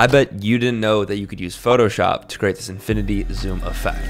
I bet you didn't know that you could use Photoshop to create this infinity zoom effect.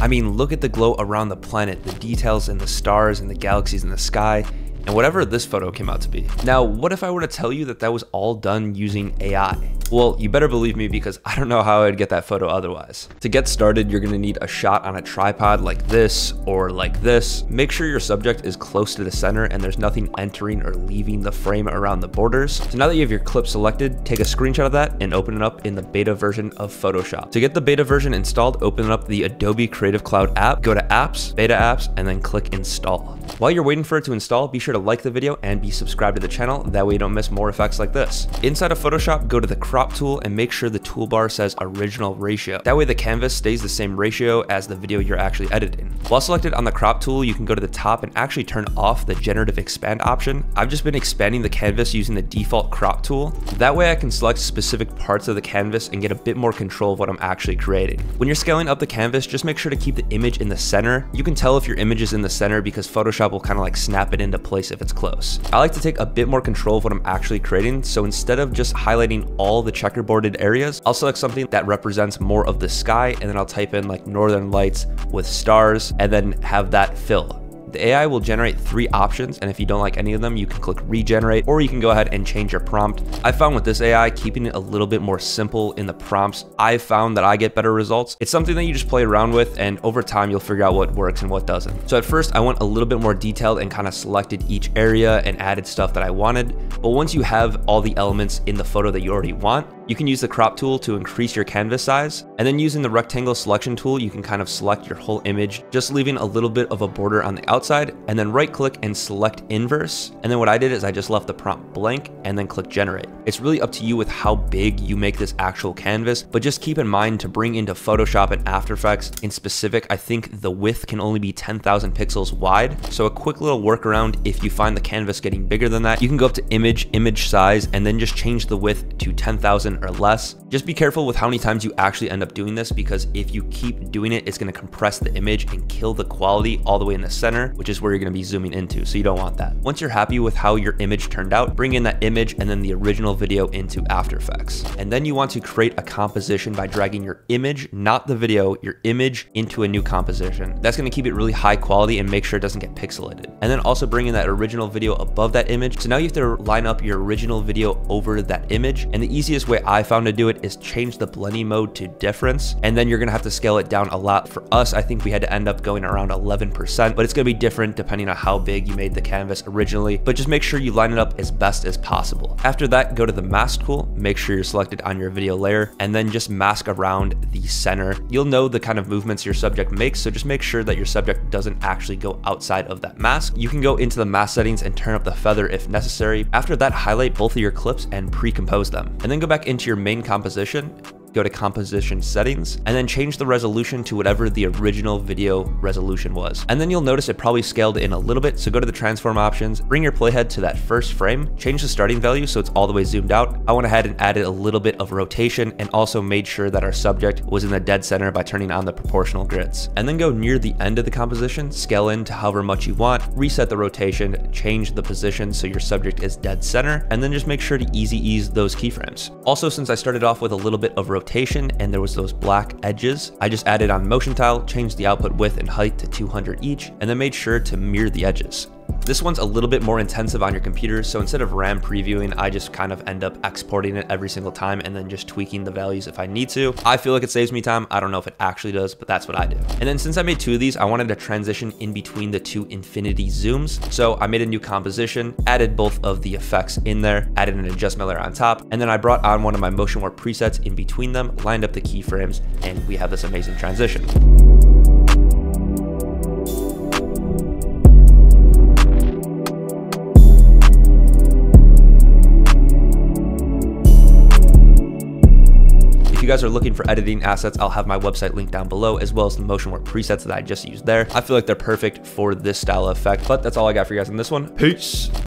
I mean, look at the glow around the planet, the details in the stars and the galaxies in the sky, and whatever this photo came out to be. Now, what if I were to tell you that that was all done using AI? Well, you better believe me because I don't know how I'd get that photo otherwise. To get started, you're gonna need a shot on a tripod like this or like this. Make sure your subject is close to the center and there's nothing entering or leaving the frame around the borders. So now that you have your clip selected, take a screenshot of that and open it up in the beta version of Photoshop. To get the beta version installed, open up the Adobe Creative Cloud app, go to apps, beta apps, and then click install. While you're waiting for it to install, be sure to like the video and be subscribed to the channel. That way you don't miss more effects like this. Inside of Photoshop, go to the crop tool and make sure the toolbar says original ratio. That way the canvas stays the same ratio as the video you're actually editing. While selected on the crop tool, you can go to the top and actually turn off the generative expand option. I've just been expanding the canvas using the default crop tool. That way I can select specific parts of the canvas and get a bit more control of what I'm actually creating. When you're scaling up the canvas, just make sure to keep the image in the center. You can tell if your image is in the center because Photoshop will kind of like snap it into place if it's close. I like to take a bit more control of what I'm actually creating. So instead of just highlighting all the checkerboarded areas, I'll select something that represents more of the sky and then I'll type in like northern lights with stars and then have that fill. The AI will generate three options, and if you don't like any of them, you can click regenerate, or you can go ahead and change your prompt. I found with this AI, keeping it a little bit more simple in the prompts, I found that I get better results. It's something that you just play around with, and over time, you'll figure out what works and what doesn't. So at first, I went a little bit more detailed and kind of selected each area and added stuff that I wanted. But once you have all the elements in the photo that you already want, you can use the crop tool to increase your canvas size, and then using the rectangle selection tool, you can kind of select your whole image, just leaving a little bit of a border on the outside, and then right click and select inverse. And then what I did is I just left the prompt blank and then click generate. It's really up to you with how big you make this actual canvas, but just keep in mind to bring into Photoshop and After Effects in specific, I think the width can only be 10,000 pixels wide. So a quick little workaround, if you find the canvas getting bigger than that, you can go up to image, image size, and then just change the width to 10,000 or less. Just be careful with how many times you actually end up doing this because if you keep doing it, it's gonna compress the image and kill the quality all the way in the center, which is where you're gonna be zooming into, so you don't want that. Once you're happy with how your image turned out, bring in that image and then the original video into After Effects. And then you want to create a composition by dragging your image, not the video, your image into a new composition. That's gonna keep it really high quality and make sure it doesn't get pixelated. And then also bring in that original video above that image. So now you have to line up your original video over that image. And the easiest way I found to do it is change the blending mode to difference, and then you're gonna have to scale it down a lot. For us, I think we had to end up going around 11%, but it's gonna be different depending on how big you made the canvas originally, but just make sure you line it up as best as possible. After that, go to the mask tool, make sure you're selected on your video layer, and then just mask around the center. You'll know the kind of movements your subject makes, so just make sure that your subject doesn't actually go outside of that mask. You can go into the mask settings and turn up the feather if necessary. After that, highlight both of your clips and pre-compose them, and then go back into your main composition go to composition settings, and then change the resolution to whatever the original video resolution was. And then you'll notice it probably scaled in a little bit, so go to the transform options, bring your playhead to that first frame, change the starting value so it's all the way zoomed out. I went ahead and added a little bit of rotation and also made sure that our subject was in the dead center by turning on the proportional grids. And then go near the end of the composition, scale in to however much you want, reset the rotation, change the position so your subject is dead center, and then just make sure to easy ease those keyframes. Also, since I started off with a little bit of rotation and there was those black edges, I just added on motion tile, changed the output width and height to 200 each, and then made sure to mirror the edges. This one's a little bit more intensive on your computer, so instead of RAM previewing, I just kind of end up exporting it every single time and then just tweaking the values if I need to. I feel like it saves me time. I don't know if it actually does, but that's what I do. And then since I made two of these, I wanted to transition in between the two infinity zooms. So I made a new composition, added both of the effects in there, added an adjustment layer on top, and then I brought on one of my motion warp presets in between them, lined up the keyframes, and we have this amazing transition. You guys are looking for editing assets, I'll have my website linked down below, as well as the motion warp presets that I just used there. I feel like they're perfect for this style of effect, but that's all I got for you guys in this one. Peace.